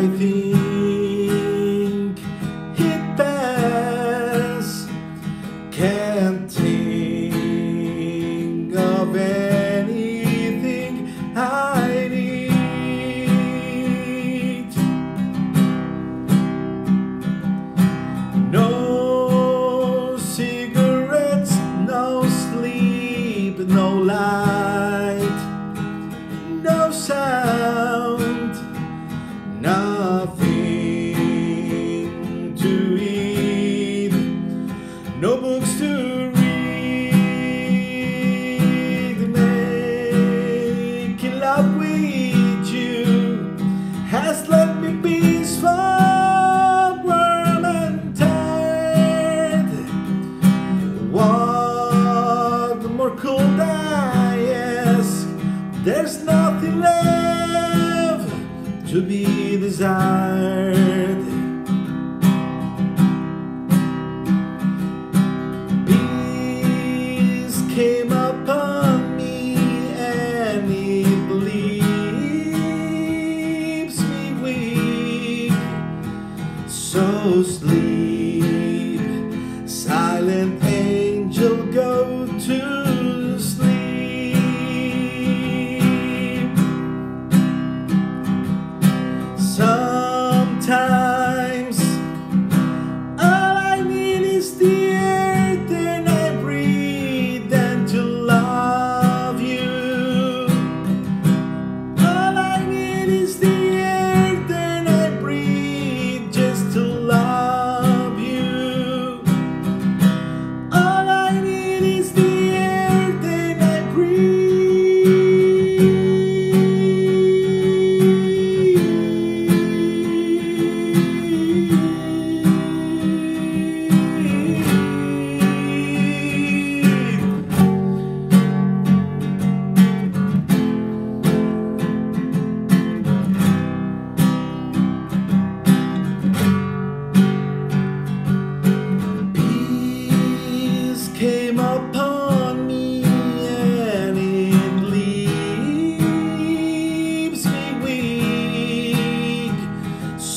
I think it pass. Can't There's nothing left to be desired. Peace came upon me and it leaves me weak. So sleep.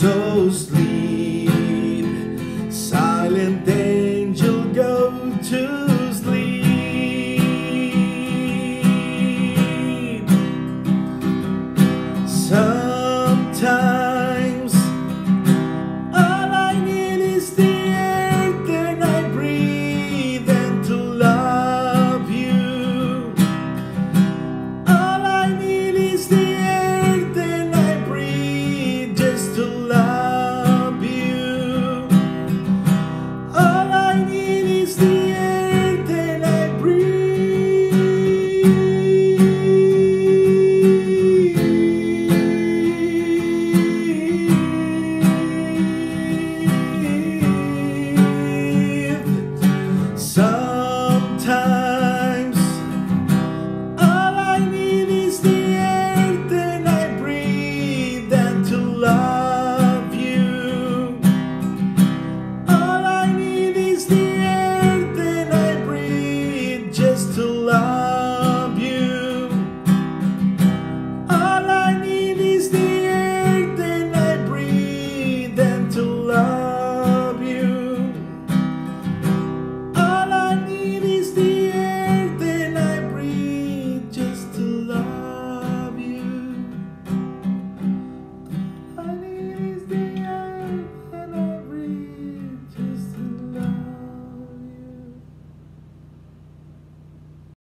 so sleepy.